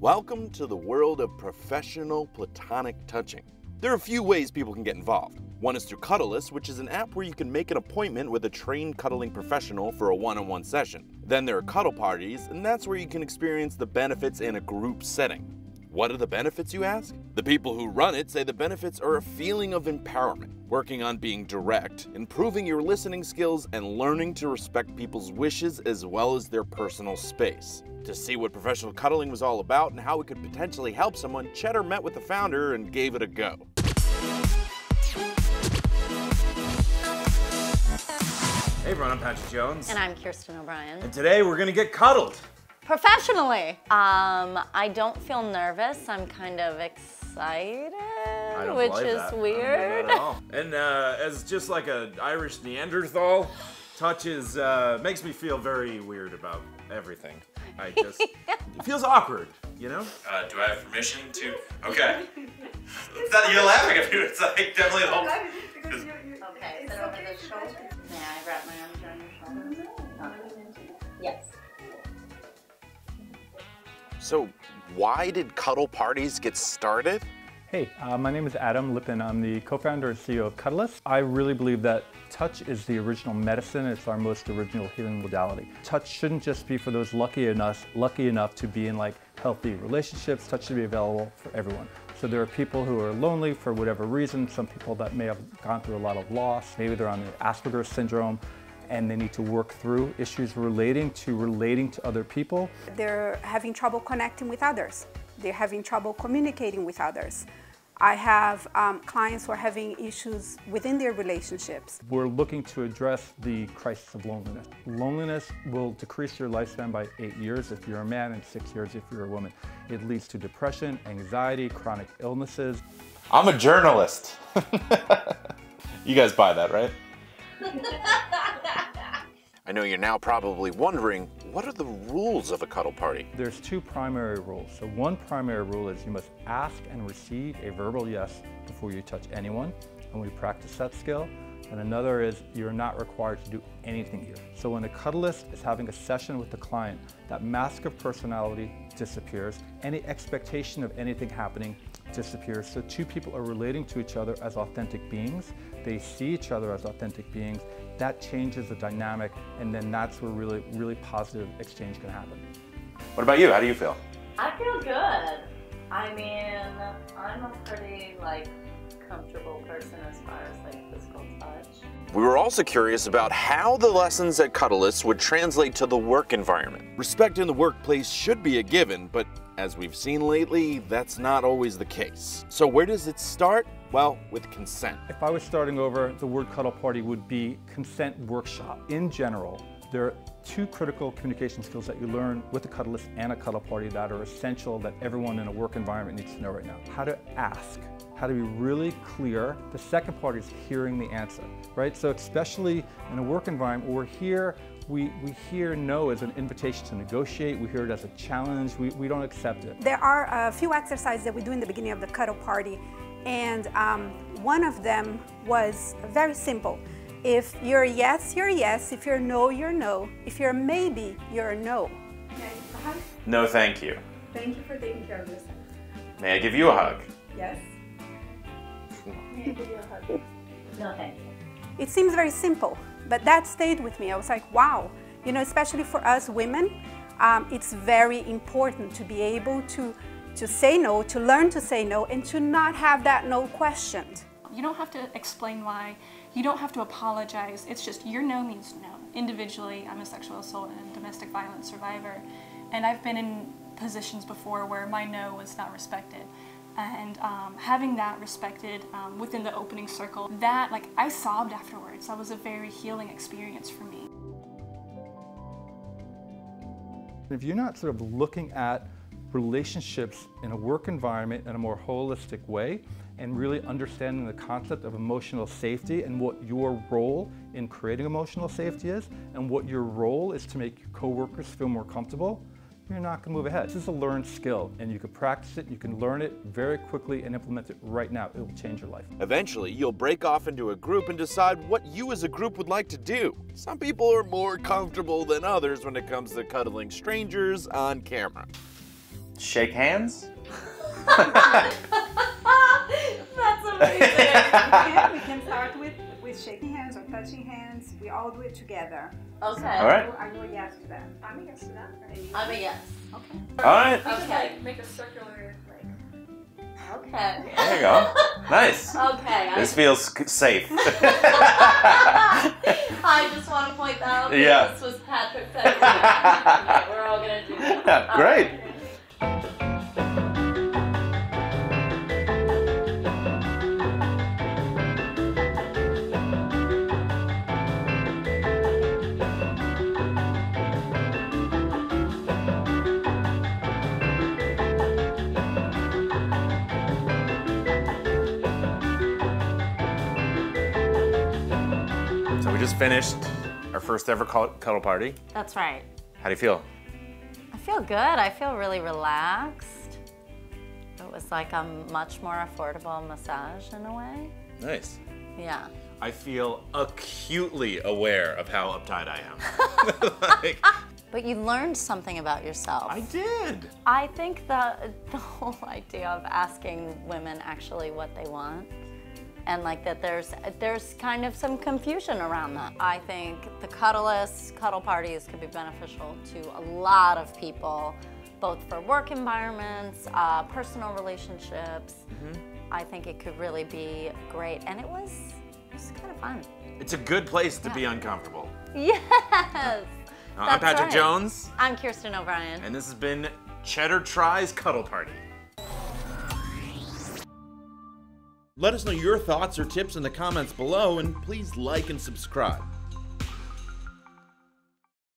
Welcome to the world of professional platonic touching. There are a few ways people can get involved. One is through Cuddlist, which is an app where you can make an appointment with a trained cuddling professional for a one on one session. Then there are cuddle parties, and that's where you can experience the benefits in a group setting. What are the benefits, you ask? The people who run it say the benefits are a feeling of empowerment, working on being direct, improving your listening skills, and learning to respect people's wishes as well as their personal space. To see what professional cuddling was all about and how it could potentially help someone, Cheddar met with the founder and gave it a go. Hey everyone, I'm Patrick Jones. And I'm Kirsten O'Brien. And today we're gonna get cuddled. Professionally, um, I don't feel nervous. I'm kind of excited, I don't which believe is that. I don't weird. that at all. And uh, as just like an Irish Neanderthal, touches uh, makes me feel very weird about everything. I just it feels awkward, you know. Uh, do I have permission to? Okay. It's not, you're laughing at me. It's like definitely the whole. Okay, sit over the shoulder. May I wrap my arms around your shoulders? Yes. So, why did cuddle parties get started? Hey, uh, my name is Adam Lippin. I'm the co-founder and CEO of Cuddlist. I really believe that touch is the original medicine. It's our most original healing modality. Touch shouldn't just be for those lucky enough, lucky enough to be in like healthy relationships. Touch should be available for everyone. So there are people who are lonely for whatever reason. Some people that may have gone through a lot of loss. Maybe they're on the Asperger's syndrome and they need to work through issues relating to relating to other people. They're having trouble connecting with others. They're having trouble communicating with others. I have um, clients who are having issues within their relationships. We're looking to address the crisis of loneliness. Loneliness will decrease your lifespan by eight years if you're a man and six years if you're a woman. It leads to depression, anxiety, chronic illnesses. I'm a journalist. you guys buy that, right? I know you're now probably wondering what are the rules of a cuddle party? There's two primary rules. So one primary rule is you must ask and receive a verbal yes before you touch anyone, and we practice that skill. And another is you're not required to do anything here. So when a cuddlist is having a session with the client, that mask of personality disappears. Any expectation of anything happening disappears. So two people are relating to each other as authentic beings. They see each other as authentic beings. That changes the dynamic, and then that's where really, really positive exchange can happen. What about you? How do you feel? I feel good. I mean, I'm a pretty like comfortable person as far as like physical touch. We were also curious about how the lessons at Cuddlist would translate to the work environment. Respect in the workplace should be a given, but as we've seen lately, that's not always the case. So, where does it start? Well, with consent. If I was starting over, the word cuddle party would be consent workshop. In general, there are two critical communication skills that you learn with a cuddlist and a cuddle party that are essential that everyone in a work environment needs to know right now. How to ask, how to be really clear. The second part is hearing the answer, right? So especially in a work environment where we're here, we, we hear no as an invitation to negotiate, we hear it as a challenge, we, we don't accept it. There are a few exercises that we do in the beginning of the cuddle party, and um, one of them was very simple. If you're a yes, you're a yes. If you're a no, you're no. If you're a maybe, you're a no. No, thank you. Thank you for taking care of yourself. May I give you a hug? Yes. No, thank you. It seems very simple, but that stayed with me. I was like, wow. You know, especially for us women, um, it's very important to be able to, to say no, to learn to say no, and to not have that no questioned. You don't have to explain why. You don't have to apologize. It's just your no means no. Individually, I'm a sexual assault and domestic violence survivor, and I've been in positions before where my no was not respected. And um, having that respected um, within the opening circle, that, like, I sobbed afterwards. That was a very healing experience for me. If you're not sort of looking at relationships in a work environment in a more holistic way and really understanding the concept of emotional safety and what your role in creating emotional safety is and what your role is to make your coworkers feel more comfortable, you're not going to move ahead. This is a learned skill and you can practice it, you can learn it very quickly and implement it right now. It will change your life. Eventually, you'll break off into a group and decide what you as a group would like to do. Some people are more comfortable than others when it comes to cuddling strangers on camera. Shake hands? That's amazing. Yeah, we can start with, with shaking hands or touching hands. We all do it together. Okay. All right. I go yes to that. I'm a yes to that. I'm a yes. Okay. All right. Okay. make a circular, like. Okay. There you go. Nice. Okay. This I, feels safe. I just want to point out that Yeah. this was Patrick's idea. okay, we're all gonna do that. Great. So we just finished our first ever cuddle party. That's right. How do you feel? I feel good. I feel really relaxed. It was like a much more affordable massage in a way. Nice. Yeah. I feel acutely aware of how uptight I am. like, But you learned something about yourself. I did. I think the the whole idea of asking women actually what they want and like that there's there's kind of some confusion around that. I think the cuddlists, cuddle parties could be beneficial to a lot of people, both for work environments, uh, personal relationships. I think it could really be great, and it was it was kind of fun. It's a good place to be uncomfortable. Yes. Uh, I'm Patrick right. Jones, I'm Kirsten O'Brien. and this has been Cheddar Tries Cuddle Party. Let us know your thoughts or tips in the comments below, and please like and subscribe.